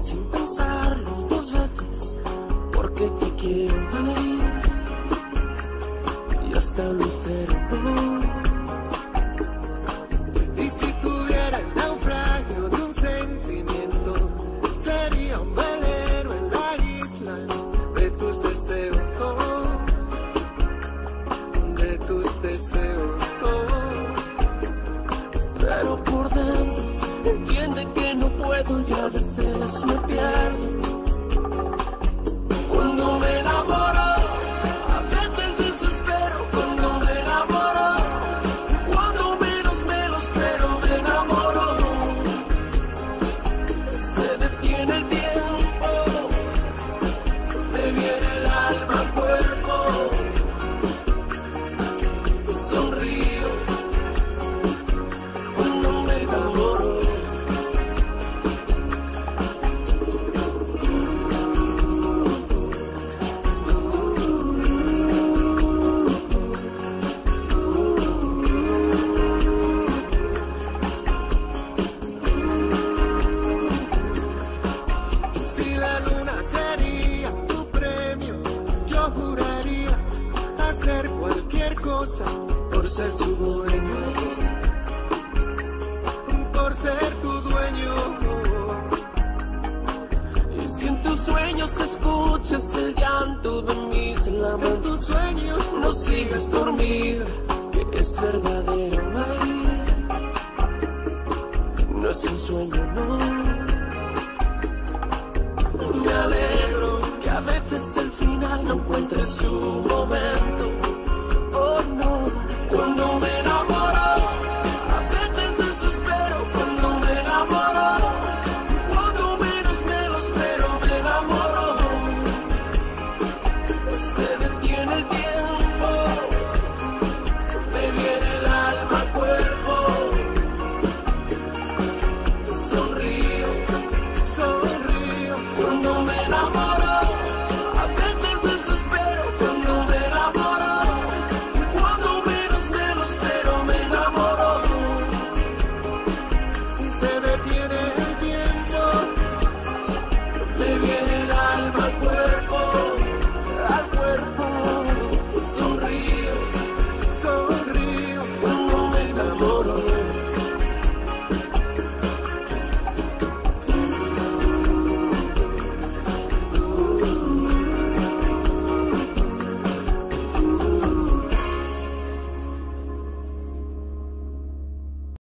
sin pensarlo dos veces, porque te quiero y hasta lucero. Y puedo y a veces me pierdo. Por ser su dueño, por ser tu dueño. Y si en tus sueños escuchas el llanto de mis En lamentos, tus sueños no sigas dormida, que es verdadero, María. No es un sueño, no. Me alegro que a veces el final no encuentre su